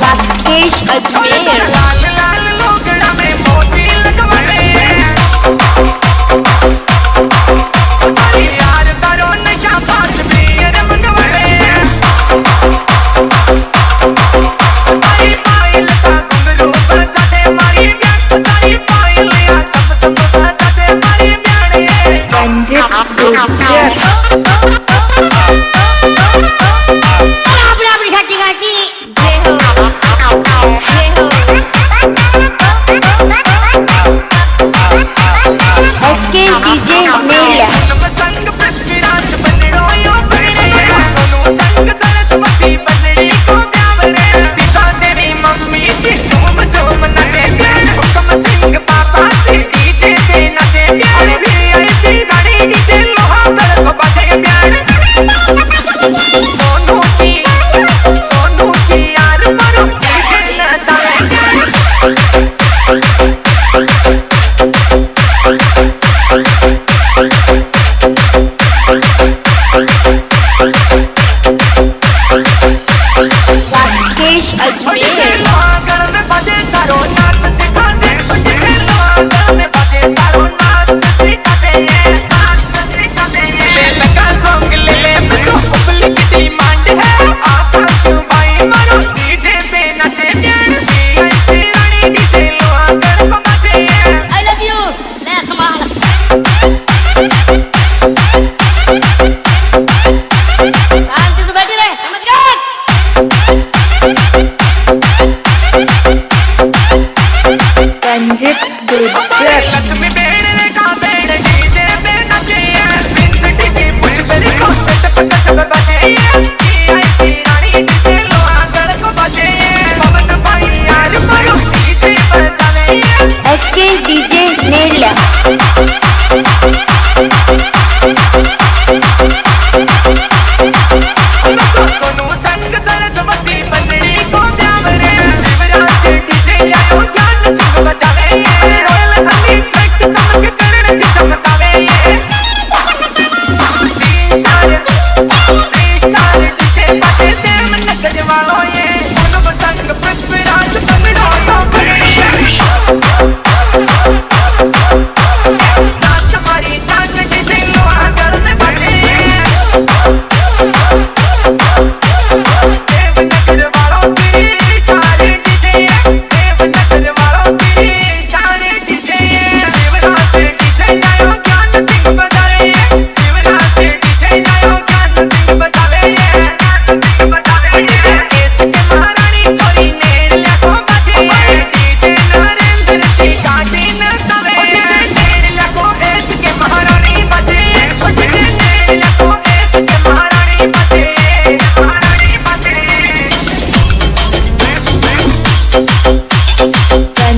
Rakesh Ajmer DJ Lakshmi बेड़े का बेड़े डीजे पे नचिए प्रिंस डीजे मुझ पर को सट पट सब बजे आई रानी डीजे लो आँगन को बजे पवन भाई यार मारो डीजे पर चले एसके डीजे नेला Thank you.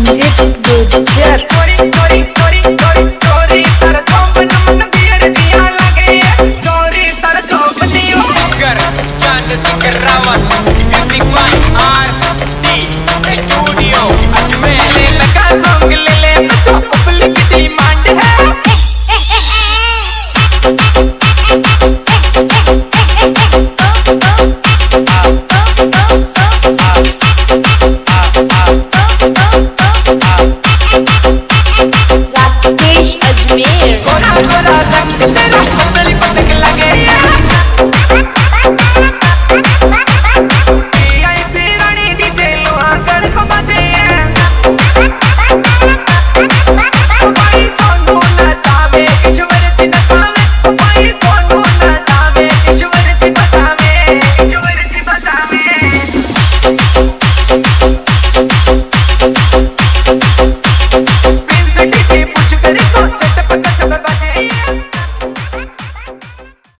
Music by I barata que te